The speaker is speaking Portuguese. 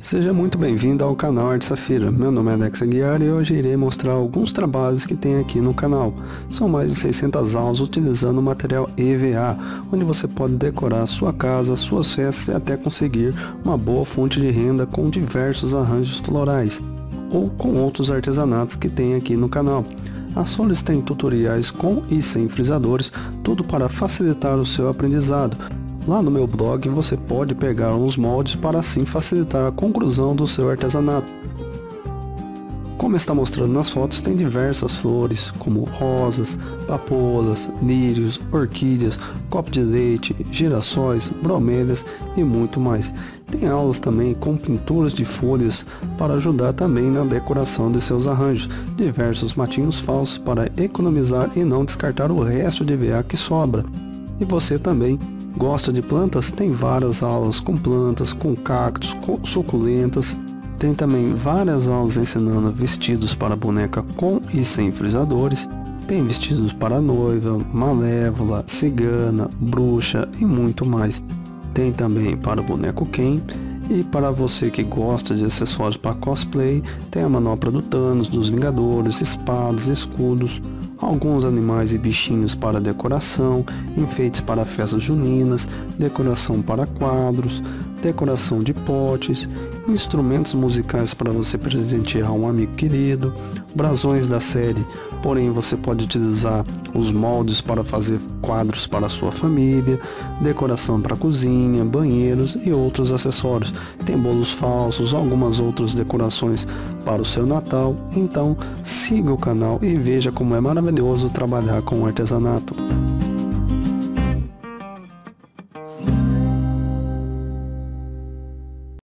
Seja muito bem-vindo ao canal Arte Safira. Meu nome é Alex Aguiar e hoje irei mostrar alguns trabalhos que tem aqui no canal. São mais de 600 aulas utilizando o material EVA, onde você pode decorar sua casa, suas festas e até conseguir uma boa fonte de renda com diversos arranjos florais ou com outros artesanatos que tem aqui no canal. A Solis tem tutoriais com e sem frisadores, tudo para facilitar o seu aprendizado. Lá no meu blog você pode pegar uns moldes para assim facilitar a conclusão do seu artesanato. Como está mostrando nas fotos, tem diversas flores, como rosas, papoulas, lírios, orquídeas, copo de leite, girassóis, bromélias e muito mais. Tem aulas também com pinturas de folhas para ajudar também na decoração de seus arranjos, diversos matinhos falsos para economizar e não descartar o resto de VA que sobra. E você também Gosta de plantas? Tem várias aulas com plantas, com cactos, com suculentas. Tem também várias aulas ensinando vestidos para boneca com e sem frisadores. Tem vestidos para noiva, malévola, cigana, bruxa e muito mais. Tem também para boneco Ken. E para você que gosta de acessórios para cosplay, tem a manopla do Thanos, dos Vingadores, espadas, escudos, alguns animais e bichinhos para decoração, enfeites para festas juninas, decoração para quadros, decoração de potes, instrumentos musicais para você presentear um amigo querido, brasões da série, porém você pode utilizar os moldes para fazer quadros para sua família, decoração para cozinha, banheiros e outros acessórios. Tem bolos falsos, algumas outras decorações para o seu Natal. Então siga o canal e veja como é maravilhoso trabalhar com artesanato.